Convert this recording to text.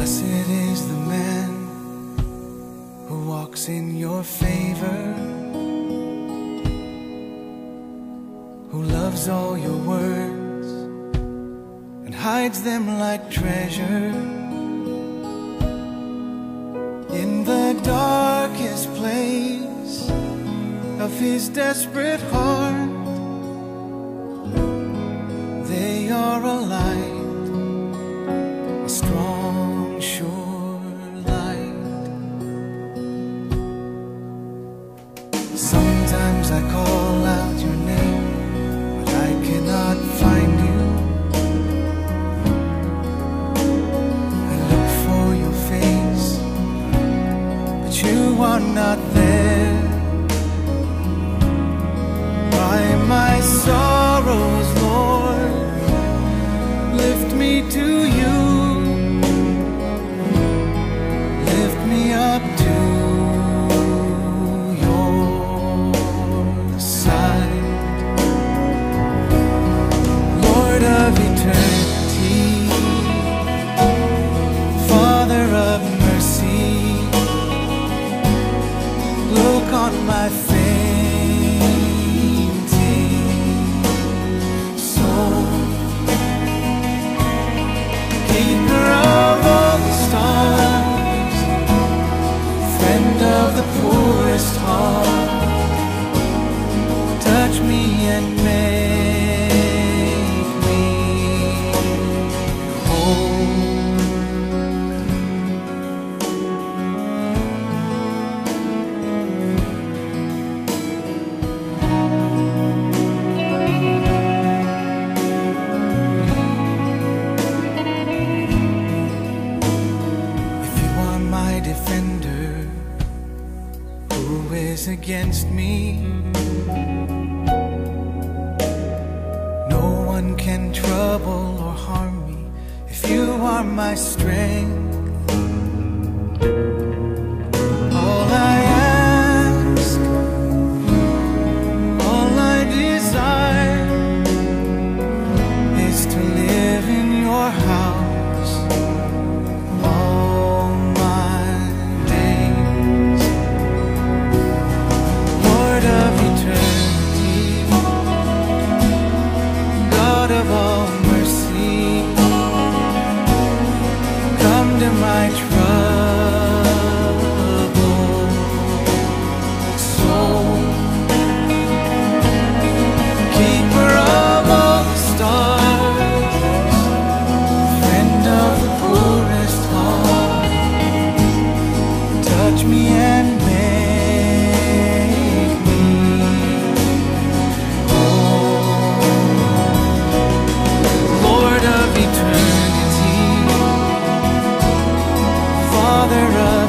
Blessed is the man who walks in your favor, who loves all your words and hides them like treasure. In the darkest place of his desperate heart I call out your name, but I cannot find you. I look for your face, but you are not there. By my sorrows, Lord, lift me to you. The poorest against me? No one can trouble or harm me if you are my strength. father of